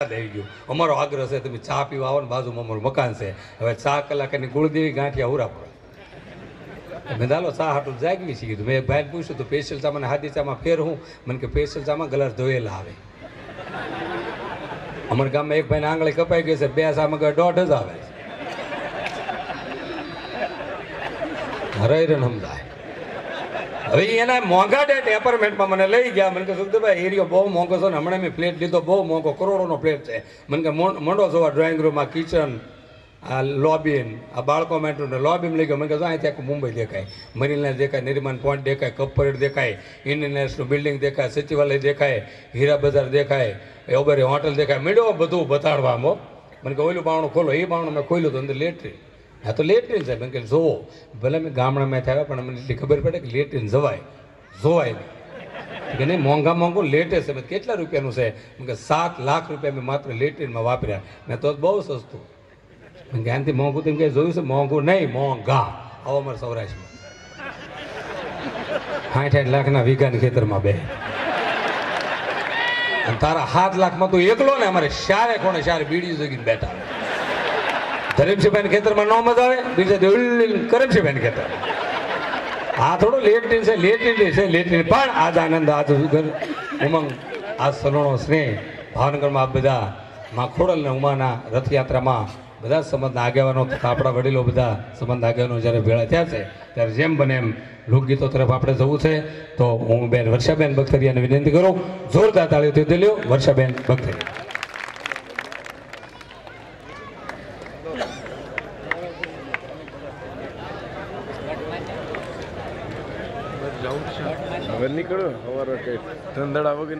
આવી ગયું. અમારો આગ્રહ છે, તમે ચા પીવા આવો ને બાજુમાં અમારું મકાન છે. હવે ચા કલાકની ગુળદેવી ગાંઠિયા ઉરાપુરા મેં દાલો ચા હાટું જાગવી છે. કીધું, મેં ભાઈને પૂછ્યું, તો સ્પેશિયલ ચા હાથી ચામાં ફેર હું? મને કે સ્પેશિયલ ચામાં ગ્લાસ ધોયેલા આવે. અમારા ગામમાં એક ભાઈને આંગળી કપાઈ ગઈ છે, બે ગયા દોઢ જ આવે હરાઈ સમજાય. હવે એના મોંઘા ડેટ એપાર્ટમેન્ટમાં મને લઈ ગયા. મને કે, સુખદેવભાઈ, એરિયો બહુ મોંઘો છે ને હમણાં મેં ફ્લેટ લીધો, બહુ મોંઘો, કરોડોનો ફ્લેટ છે. મને કે મોંડો જોવા ડ્રોઈંગ રૂમમાં કિચન આ લોબીન આ બાળકો માટે લોબીન લઈ ગયો. મને કહે અહીંથી આખું મુંબઈ દેખાય. મરીનલાઇન દેખાય, નિર્માણ પોઈન્ટ દેખાય કપરેડ દેખાય ઇન્ડિયન બિલ્ડિંગ દેખાય, સચિવાલય દેખાય, હીરા બજાર દેખાય ઓબરે હોટલ દેખાય. મેળવો બધું બતાડવામાં મને કે, ઓલું બાણું ખોલો, એ બાણું મેં ખોલ્યું તો અંદર લેટરી હા તો લેટરીન સાહેબ મેં કે જોવો ભલે મેં ગામડામાં થયા પણ મને એટલી ખબર પડે કે લેટરીન જવાય. જોવાય નહીં. કે નહીં, મોંઘા મોંઘું લેટેસ્ટ છે. કેટલા રૂપિયાનું છે? કે સાત લાખ રૂપિયા મેં માત્ર લેટરીનમાં વાપર્યા. મેં તો બહુ સસ્તું. મેં કે મોંઘું તેમ કે જોયું છે? મોંઘું નહીં, મોંઘા. આવો અમારે સૌરાષ્ટ્રમાં. સાઠ આઠ લાખના વીઘાની ખેતરમાં બે. અને તારા સાત લાખમાં તું એકલો ને, અમારે શારે કોણે શારે બીડી જોગીને બેઠા. ધરીમસિંહભાઈ ખેતરમાં ન મજા આવે? બીજા કરમસિંહભાઈ ખેતર. આ થોડું લેટરીન છે લેટરીન છે લેટરીન પણ આજ આનંદ, આજ ઉમંગ, આજ સલોણો, સ્નેહ. ભાવનગરમાં આ બધા, માં ખોડલ ને ઉમાના રથયાત્રામાં બધા સંબંધના આગેવાનો તથા આપણા વડીલો બધા સંબંધ આગેવાનો જ્યારે ભેળા થયા છે, ત્યારે જેમ બને એમ લોકગીતો તરફ આપણે જવું છે. તો હું બેન વર્ષાબેન બખતરિયાને વિનંતી કરું. જોરદાર તાળીઓથી દિલ્યો વર્ષાબેન બખતરિયા. હવે નીકળો સવારે ધંધડા વગર